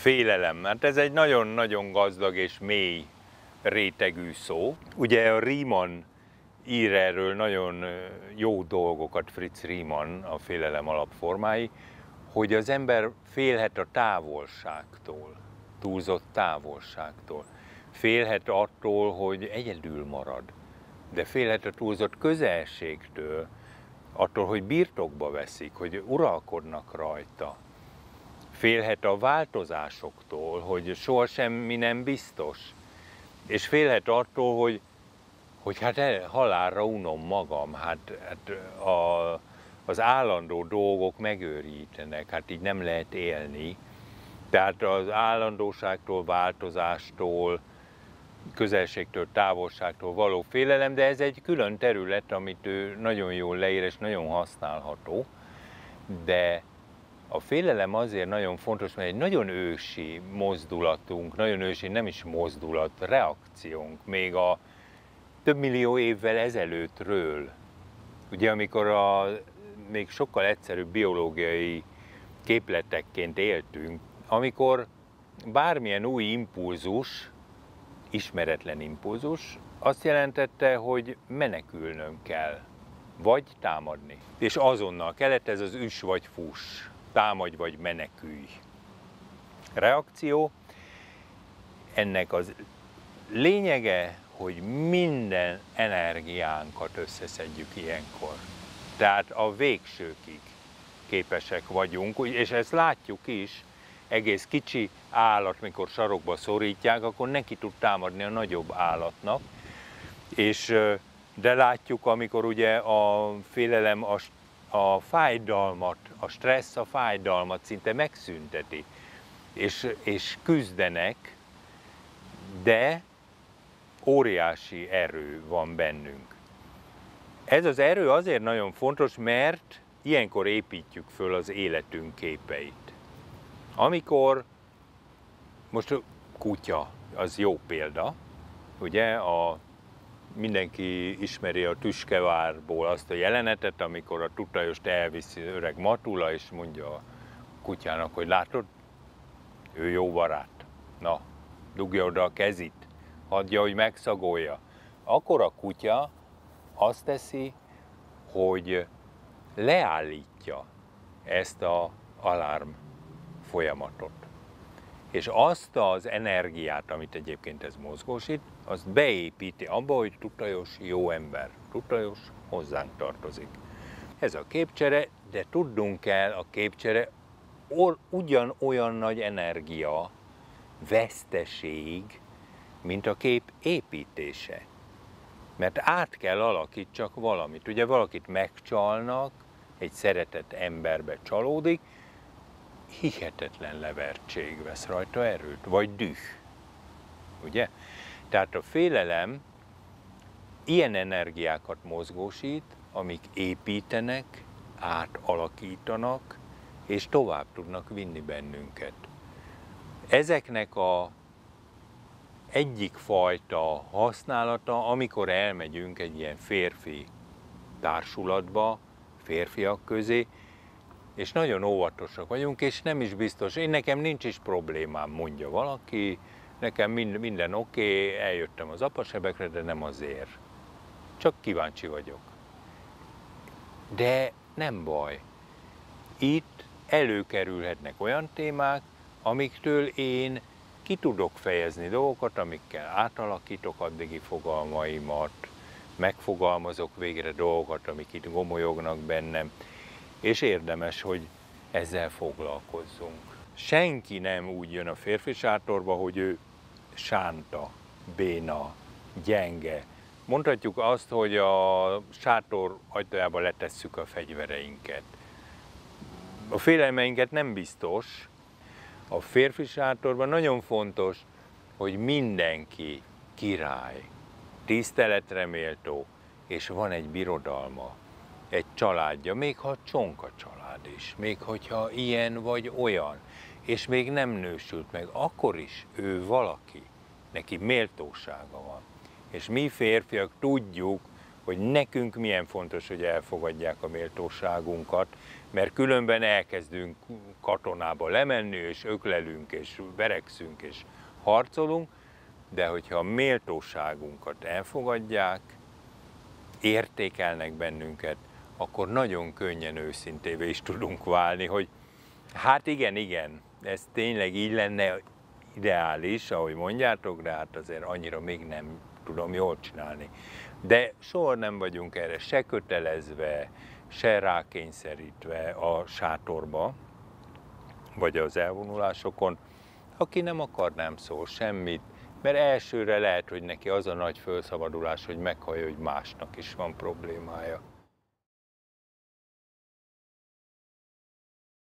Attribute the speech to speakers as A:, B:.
A: Félelem, mert ez egy nagyon-nagyon gazdag és mély rétegű szó. Ugye a Riemann ír erről nagyon jó dolgokat, Fritz Riemann, a félelem alapformái, hogy az ember félhet a távolságtól, túlzott távolságtól. Félhet attól, hogy egyedül marad, de félhet a túlzott közelségtől, attól, hogy birtokba veszik, hogy uralkodnak rajta. Félhet a változásoktól, hogy soha semmi nem biztos. És félhet attól, hogy, hogy hát el, halálra unom magam, hát, hát a, az állandó dolgok megőrítenek, hát így nem lehet élni. Tehát az állandóságtól, változástól, közelségtől, távolságtól való félelem, de ez egy külön terület, amit ő nagyon jól leír és nagyon használható. De a félelem azért nagyon fontos, mert egy nagyon ősi mozdulatunk, nagyon ősi nem is mozdulat, reakciónk, még a több millió évvel ezelőttről. Ugye amikor a még sokkal egyszerűbb biológiai képletekként éltünk, amikor bármilyen új impulzus, ismeretlen impulzus, azt jelentette, hogy menekülnünk kell, vagy támadni. És azonnal kellett ez az üs vagy fuss, támadj vagy menekülj. Reakció, ennek az lényege, hogy minden energiánkat összeszedjük ilyenkor. Tehát a végsőkig képesek vagyunk, és ezt látjuk is, egész kicsi állat, mikor sarokba szorítják, akkor neki tud támadni a nagyobb állatnak. És, de látjuk, amikor ugye a félelem a, a fájdalmat, a stressz a fájdalmat szinte megszünteti, és, és küzdenek, de óriási erő van bennünk. Ez az erő azért nagyon fontos, mert ilyenkor építjük föl az életünk képeit. Amikor, most a kutya, az jó példa, ugye a mindenki ismeri a Tüskevárból azt a jelenetet, amikor a tutajost elviszi öreg Matula, és mondja a kutyának, hogy látod, ő jó barát. Na, dugja oda a kezit, hagyja, hogy megszagolja. Akkor a kutya azt teszi, hogy leállítja ezt a alarm folyamatot. És azt az energiát, amit egyébként ez mozgósít, azt beépíti abba, hogy Tutajos jó ember. Tutajos hozzánk tartozik. Ez a képcsere, de tudnunk kell, a képcsere ugyanolyan nagy energia, veszteség, mint a kép építése. Mert át kell alakítsak valamit. Ugye valakit megcsalnak, egy szeretett emberbe csalódik, hihetetlen levertség vesz rajta erőt, vagy düh. Ugye? Tehát a félelem ilyen energiákat mozgósít, amik építenek, átalakítanak, és tovább tudnak vinni bennünket. Ezeknek a egyik fajta használata, amikor elmegyünk egy ilyen férfi társulatba, férfiak közé, és nagyon óvatosak vagyunk, és nem is biztos, én nekem nincs is problémám, mondja valaki, nekem minden, minden oké, okay, eljöttem az apasebekre, de nem azért. Csak kíváncsi vagyok. De nem baj. Itt előkerülhetnek olyan témák, amiktől én ki tudok fejezni dolgokat, amikkel átalakítok addigi fogalmaimat, megfogalmazok végre dolgokat, amik itt gomolyognak bennem, és érdemes, hogy ezzel foglalkozzunk. Senki nem úgy jön a férfi sátorba, hogy ő sánta, béna, gyenge. Mondhatjuk azt, hogy a sátor ajtajába letesszük a fegyvereinket. A félelmeinket nem biztos. A férfi sátorban nagyon fontos, hogy mindenki király, tiszteletre méltó, és van egy birodalma, egy családja, még ha csonka család is, még hogyha ilyen vagy olyan, és még nem nősült meg, akkor is ő valaki, neki méltósága van. És mi férfiak tudjuk, hogy nekünk milyen fontos, hogy elfogadják a méltóságunkat, mert különben elkezdünk katonába lemenni, és öklelünk, és verekszünk, és harcolunk, de hogyha a méltóságunkat elfogadják, értékelnek bennünket, akkor nagyon könnyen őszintévé is tudunk válni, hogy hát igen, igen, ez tényleg így lenne ideális, ahogy mondjátok, de hát azért annyira még nem tudom jól csinálni. De soha nem vagyunk erre se kötelezve, se rákényszerítve a sátorba, vagy az elvonulásokon. Aki nem akar, nem szól semmit, mert elsőre lehet, hogy neki az a nagy felszabadulás, hogy meghallja, hogy másnak is van problémája.